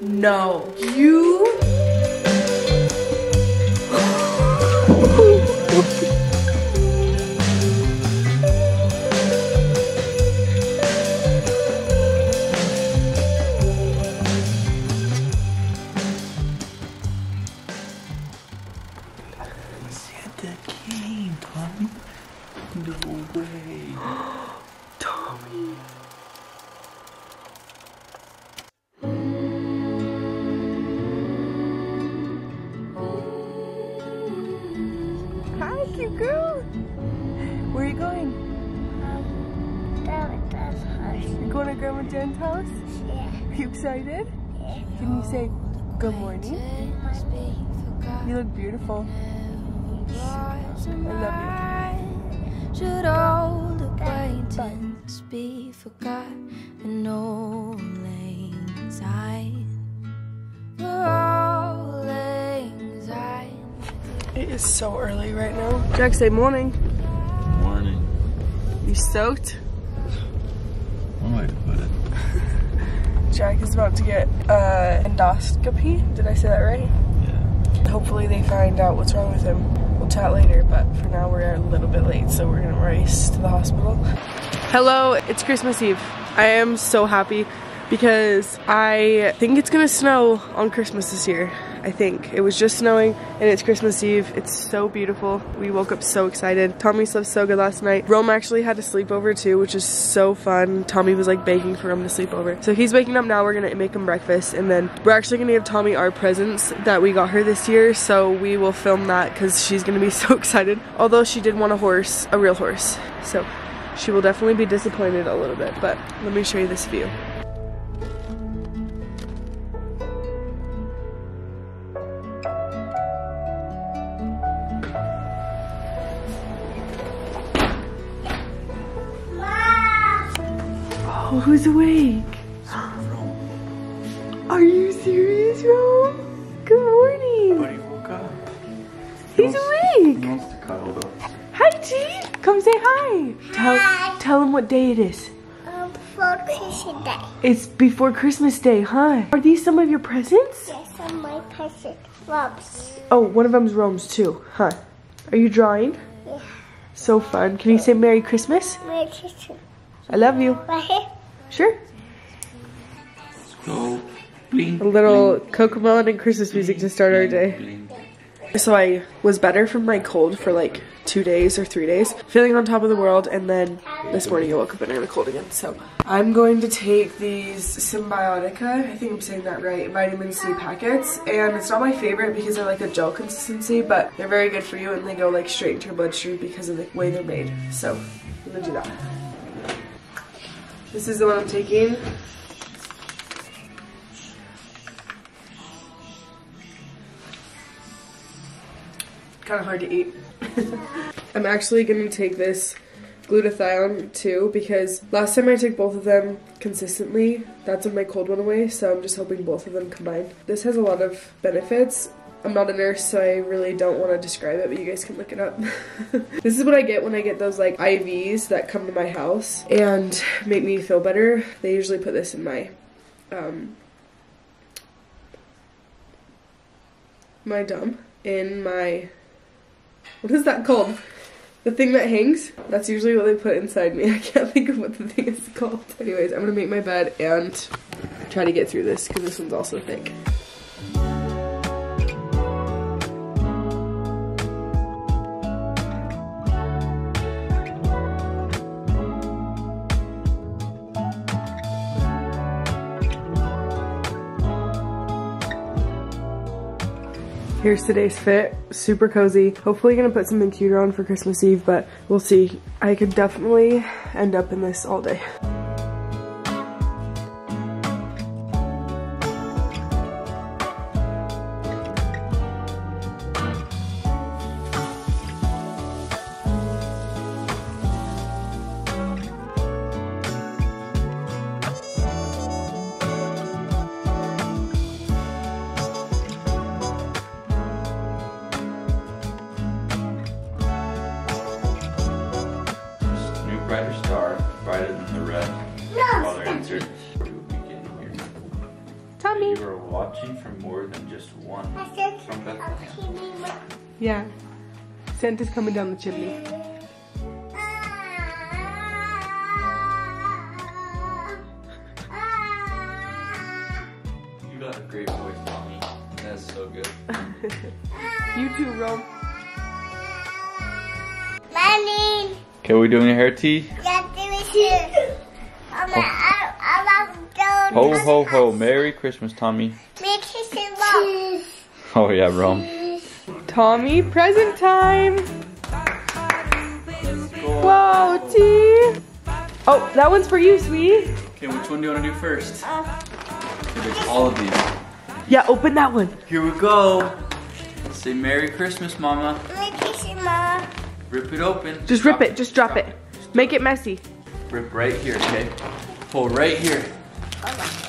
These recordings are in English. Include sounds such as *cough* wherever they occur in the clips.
No. You? Grandma Jen's house? Yeah. Are you excited? Can you say good morning? You look beautiful. I love you. Should old acquaintance be forgot and old lang syne? For all lang syne. It is so early right now. Jack, say morning. Morning. You stoked? One way to put it. *laughs* Jack is about to get uh, endoscopy. Did I say that right? Yeah. Hopefully they find out what's wrong with him. We'll chat later, but for now we're a little bit late, so we're gonna race to the hospital. Hello, it's Christmas Eve. I am so happy because I think it's gonna snow on Christmas this year. I think. It was just snowing and it's Christmas Eve. It's so beautiful. We woke up so excited. Tommy slept so good last night. Rome actually had a sleepover too, which is so fun. Tommy was like begging for him to sleep over. So he's waking up now. We're gonna make him breakfast and then we're actually gonna give Tommy our presents that we got her this year. So we will film that because she's gonna be *laughs* so excited. Although she did want a horse, a real horse. So she will definitely be disappointed a little bit, but let me show you this view. Who's awake? *gasps* Are you serious, Rome? Good morning. Buddy woke up. He's awake. He wants to cuddle though. Hi, G. Come say hi. Tell, tell him what day it is. Um, for Christmas Day. It's before Christmas Day, huh? Are these some of your presents? Yes, on my present. Robs. Oh, one of them's Rome's too, huh? Are you drawing? Yeah. So fun. Can you say Merry Christmas? Merry Christmas. I love you. Right here. Sure. Bling. A little Cocomelon and Christmas music to start our day. Bling. So I was better from my cold for like two days or three days, feeling on top of the world, and then this morning I woke up and I had a cold again. So I'm going to take these Symbiotica, I think I'm saying that right, vitamin C packets, and it's not my favorite because they're like a gel consistency, but they're very good for you and they go like straight into your bloodstream because of the way they're made. So I'm gonna do that. This is the one I'm taking. kind of hard to eat. *laughs* I'm actually gonna take this glutathione too because last time I took both of them consistently, that's when my cold went away. So I'm just hoping both of them combine. This has a lot of benefits. I'm not a nurse, so I really don't want to describe it, but you guys can look it up. *laughs* this is what I get when I get those like IVs that come to my house and make me feel better. They usually put this in my um, my dumb in my what is that called? The thing that hangs? That's usually what they put inside me. *laughs* I can't think of what the thing is called. Anyways, I'm gonna make my bed and try to get through this because this one's also thick. Here's today's fit. Super cozy. Hopefully gonna put something cuter on for Christmas Eve, but we'll see. I could definitely end up in this all day. Yeah. Santa's coming down the chimney. You got a great voice, Tommy. That's so good. *laughs* You too, Rome. Mommy, Okay, we doing a hair tea? yeah, do it too. I'm a, I, I'm a Ho ho ho! Merry Christmas, Tommy. Make it cheese. Oh yeah, Rome. Tommy, present time. Whoa, tea. Oh, that one's for you, sweetie. Okay, which one do you want to do first? Okay, there's all of these. Yeah, open that one. Here we go. Say Merry Christmas, Mama. Make it mom. Rip it open. Just rip it. Just drop it. Make it messy. Rip right here, okay? Pull right here.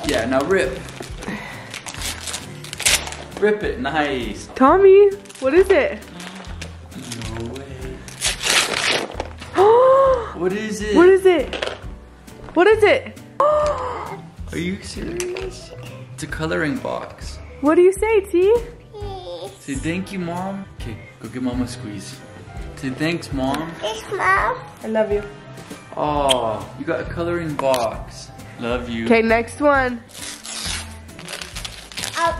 Yeah, now rip. Rip it, nice. Tommy, what is it? No way. *gasps* what What is it? is it? What is it? *gasps* Are you serious? It's a coloring box. What do you say, T? Say thank you, Mom. Okay, go give Mom a squeeze. Say thanks, Mom. This mom. I love you. Oh, you got a coloring box. Love you. Okay, next one.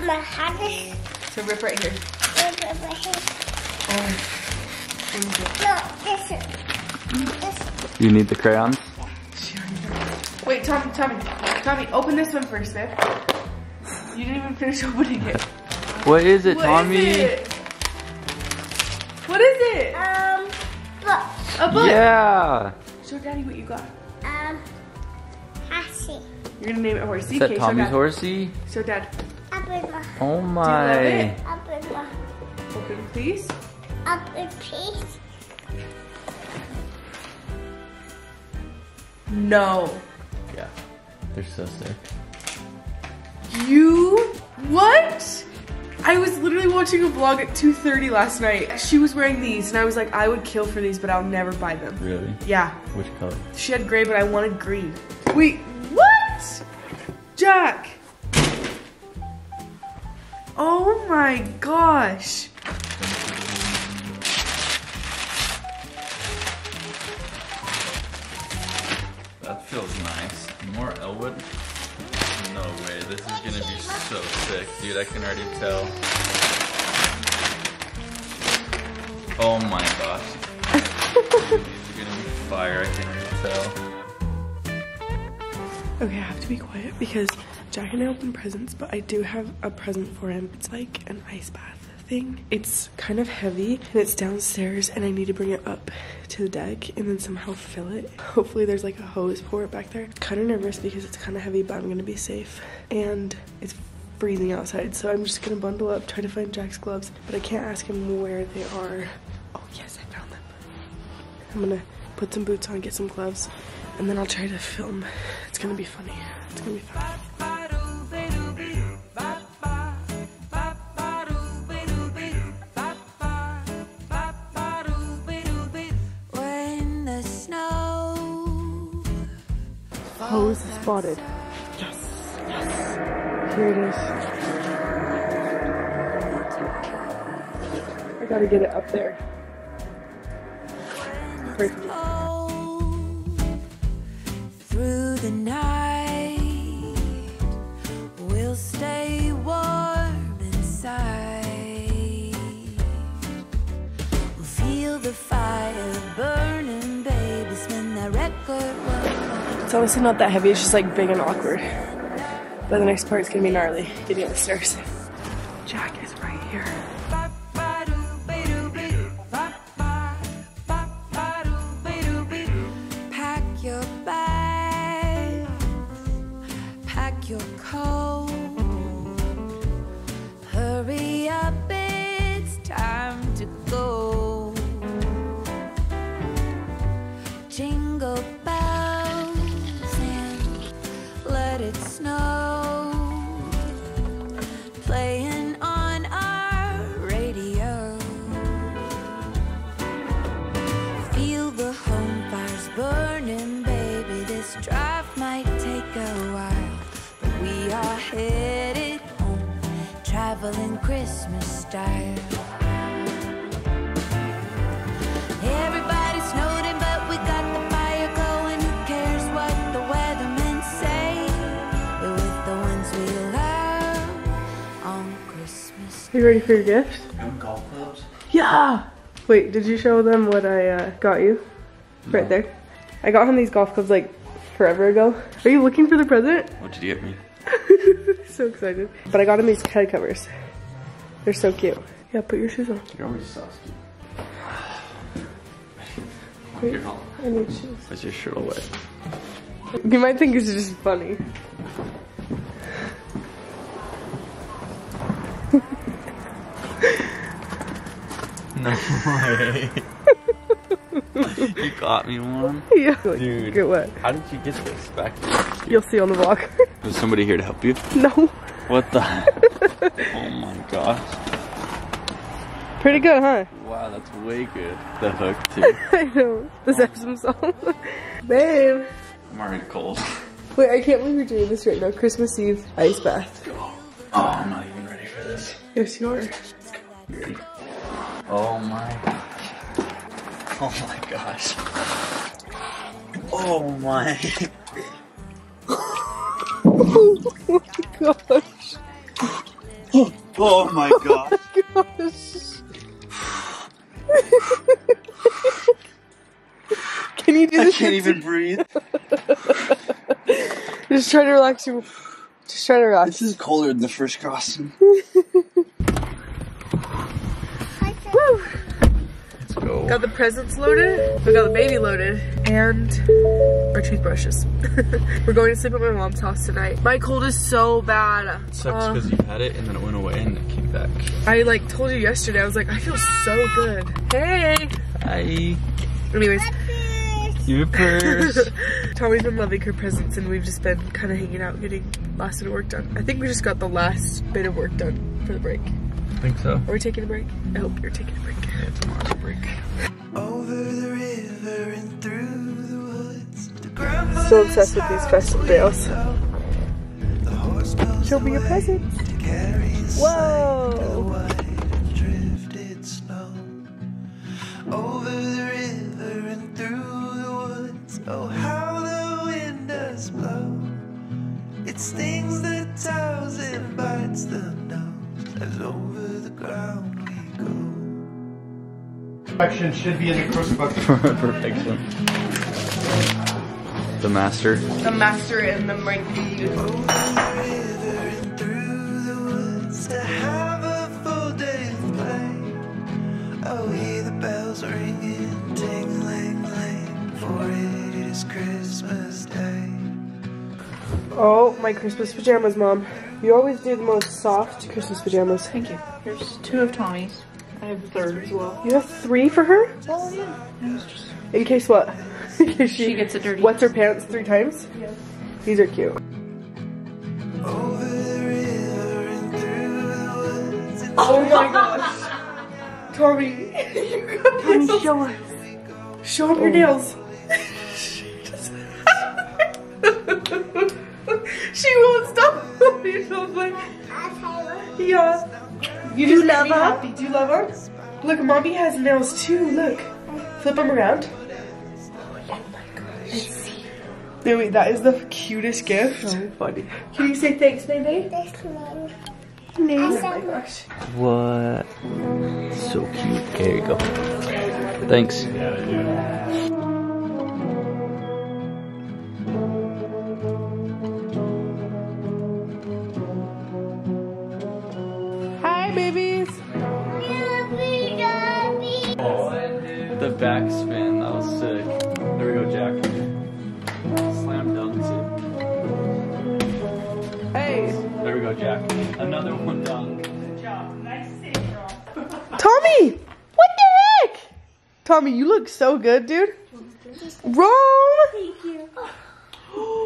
Oh, my hand So rip right here. is No, this is. This. You need the crayons? Wait, Tommy, Tommy, Tommy, open this one first, babe. You didn't even finish opening it. What is it, What Tommy? is it? What is it? Um, but, A book. Yeah. Show Daddy what you got. um, Hassie. You're gonna name it Horsey. Is that Okay, Tommy's Dad. horsey? Show Dad. Oh up in my, Oh love my. it? up Open, please. up in peace. No. Yeah. They're so sick. You? What? I was literally watching a vlog at 2.30 last night. She was wearing these and I was like, I would kill for these, but I'll never buy them. Really? Yeah. Which color? She had gray, but I wanted green. Wait, what? Jack. Oh my gosh. That feels nice. More Elwood? No way. This is gonna be so sick, dude. I can already tell. Oh my gosh. *laughs* These are gonna be fire. I can already tell. Okay, I have to be quiet because Jack and I open presents, but I do have a present for him. It's like an ice bath thing. It's kind of heavy and it's downstairs and I need to bring it up to the deck and then somehow fill it. Hopefully there's like a hose for it back there. Kind of nervous because it's kind of heavy, but I'm gonna be safe. And it's freezing outside, so I'm just gonna bundle up, try to find Jack's gloves, but I can't ask him where they are. Oh yes, I found them. I'm gonna put some boots on, get some gloves, and then I'll try to film. It's gonna be funny. It's gonna be fun. When the snow Hose spotted. Yes, yes. Here it is. I gotta get it up there. It's honestly not that heavy, it's just like big and awkward. But the next part's gonna be gnarly, getting up the stairs. Are you ready for your gift? golf clubs? Yeah! Wait, did you show them what I uh, got you? Right there. I got him these golf clubs like forever ago. Are you looking for the present? What did you get me? *laughs* so excited. But I got him these head covers. They're so cute. Yeah, put your shoes on. You're always saucy. Wait, You're I need shoes. Why's your shirt wet? You might think it's just funny. No *laughs* way. *laughs* you got me one? Yeah. Dude. Get what? How did you get this back there? You'll see on the vlog. *laughs* Was somebody here to help you? no. What the? oh my gosh. Pretty good, huh? Wow, that's way good. The hook too. I know. This Epsom salt. Babe. I'm already cold. Wait, I can't believe you're doing this right now. Christmas Eve ice bath. Oh, I'm not even ready for this. Yes, you are. Oh, oh my gosh. Oh my gosh. *laughs* Oh my. Gosh. Oh my gosh. Oh my gosh. Can you do this? I can't even breathe. Just try to relax you. Just try to relax. This is colder than the first crossing. *laughs* Woo. Let's go. Got the presents loaded. We got the baby loaded. And our toothbrushes. *laughs* We're going to sleep at my mom's house tonight. My cold is so bad. It Sucks Uh, because you had it and then it went away and it came back. I like told you yesterday, I was like, I feel so good. Hey! Hi. Anyways, Your purse. *laughs* Tommy's been loving her presents and we've just been kind of hanging out getting last bit of work done. I think we just got the last bit of work done for the break. I think so. Are we taking a break? I hope you're taking a break. Yeah, tomorrow's a break. Over the river and through the woods. The grandmother So obsessed with these festive bales. the horse pulls Show me your presents. Whoa! white and drifted snow. Over the river and through the woods. Oh, how the wind does blow. It stings the toes and bites the nose as over the ground. Perfection should be in the cookbook. *laughs* Perfection. The master. The master and the mighty. Over the river and through the woods to have a full day of play. Oh, hear the bells ringing, ting lang lang, for it is Christmas Day. Oh, my Christmas pajamas, Mom. You always do the most soft Christmas pajamas. Thank you. Here's two of Tommy's. I have a third as well. You have three for her? In case what? *laughs* In case she, She gets it dirty. Wets her pants three times? Yeah. These are cute. Over the river and through the woods. and Oh my gosh. Tommy. Tommy, *laughs* show us. Show him your oh. nails. *laughs* she won't stop. She's so funny. Yeah. You just love her? Happy. Do you love her? Look, mommy has nails too. Look. Flip them around. Oh my gosh. No, wait, that is the cutest gift. So funny. Can you say thanks, Nene? This one. Nene. Oh my gosh. What? So cute. There you go. Thanks. Backspin, that was sick. There we go, Jack. Slam dunks Hey. There we go, Jack. Another one dunk. Good job. Nice save, Tommy! What the heck? Tommy, you look so good, dude. Wrong! Thank you.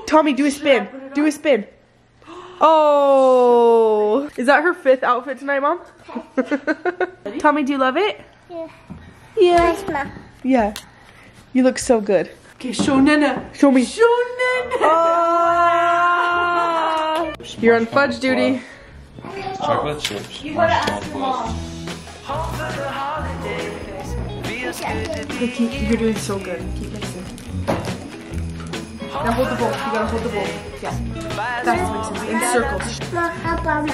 Tommy, do a spin. Do a spin. Oh. Is that her fifth outfit tonight, Mom? *laughs* Tommy, do you love it? Yeah. Yeah. Nice, Mom. Yeah. You look so good. Okay, show Nana. Show me. Show Nana. Ah. You're on fudge duty. Chocolate chips. You gotta ask your mom. Cookie, you're doing so good. Keep mixing. Now hold the bowl. You gotta hold the bowl. Yeah. That's mixing. In circles. Mama.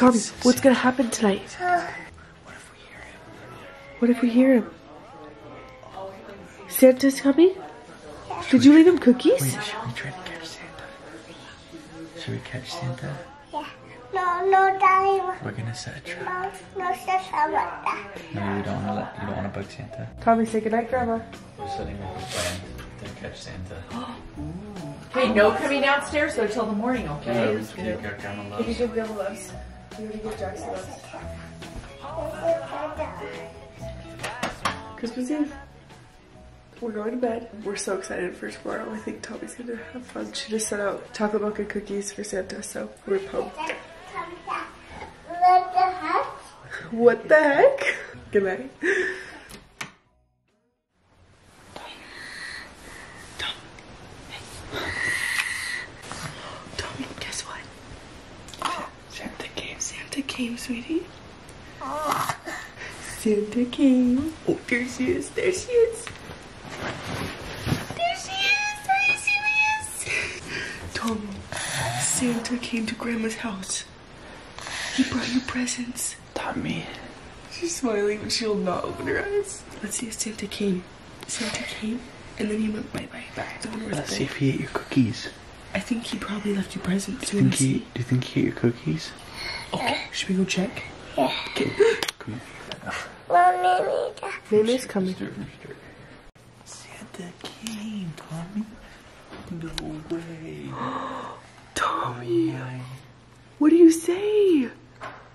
Tommy, what's gonna happen tonight? What if we hear him? What if we hear him? Santa's coming? Did you leave him cookies? Should we try to catch Santa? Should we catch Santa? No, no, Daddy. We're gonna set a trap. No, no, Sasha. No, you don't wanna let you don't wanna bug Santa. Tommy, say goodnight, Grandma. We're setting up a plan to catch Santa. *gasps* Hey, no coming downstairs though till the morning, okay? Loves, you got grandma You loves. give Grandma loves. You gotta give Jackson. Christmas Eve. We're going to bed. We're so excited for tomorrow. I think Tommy's gonna have fun. She just sent out chocolate milk and cookies for Santa, so we're pumped. What the heck? What the heck? Good night. Tommy, guess what? Santa came. Santa came, sweetie. Ah. Santa came. Oh, there she is. There she is. There she is. Are you serious? Tommy, Santa came to Grandma's house. He brought you presents. Tommy. She's smiling, but she'll not open her eyes. Let's see if Santa came. Santa came, and then he went bye bye back to the Let's see if he ate your cookies. I think he probably left you presents. Do you think he do you think he ate your cookies? Okay, should we go check? Okay. Come Mommy, Maymay coming. Stir, stir. Santa came, Tommy. No way. *gasps* Tommy, what do you say?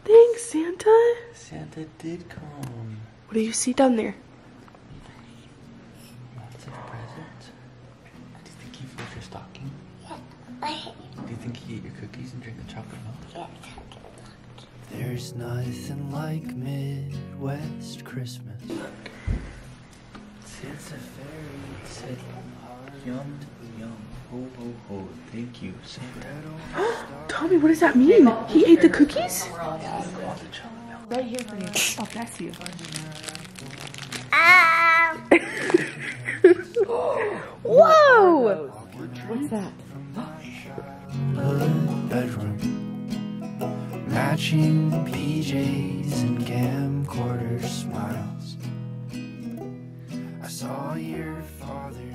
Thanks, Santa. Santa did come. What do you see down there? Lots of presents. Do you think he filled your stocking? Do you think he ate your cookies and drank the chocolate milk? There's nothing like Midwest Christmas. Santa fairy said, yum, yum, ho, ho, ho. Thank you, Santa. Tommy, what does that mean? He ate the cookies? Right here for you. Oh, bless you. *laughs* Whoa! What's that? Hood bedroom. Matching PJs and camcorder smiles. I saw your father.